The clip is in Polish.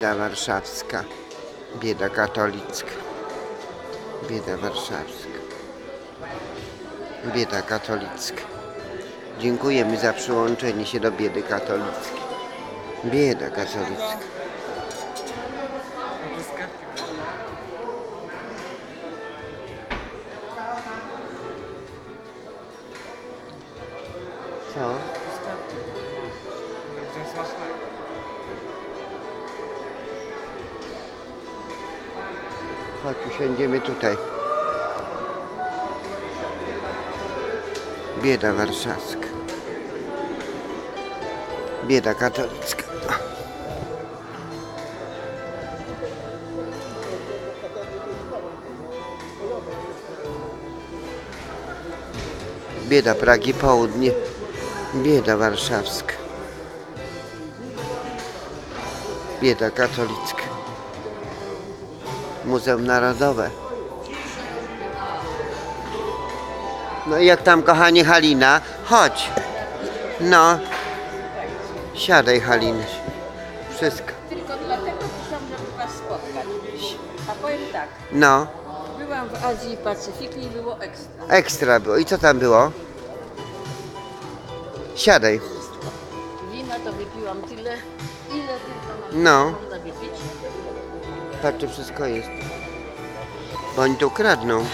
Bieda warszawska, bieda katolicka, bieda warszawska, bieda katolicka. Dziękujemy za przyłączenie się do biedy katolickiej. Bieda katolicka. Co? Chodź, usiądziemy tutaj. Bieda warszawska. Bieda katolicka. Bieda Pragi Południe. Bieda warszawska. Bieda katolicka. Muzeum Narodowe. No i jak tam kochanie Halina? Chodź. No. Siadaj Halina. Wszystko. Tylko dlatego przyszłam, żeby Was spotkać. A powiem tak, No. byłam w Azji i Pacyfiku i było ekstra. Ekstra było. I co tam było? Siadaj. Wina to wypiłam tyle, ile tylko No. można wypić. Patrz, czy wszystko jest. Bo oni tu kradną.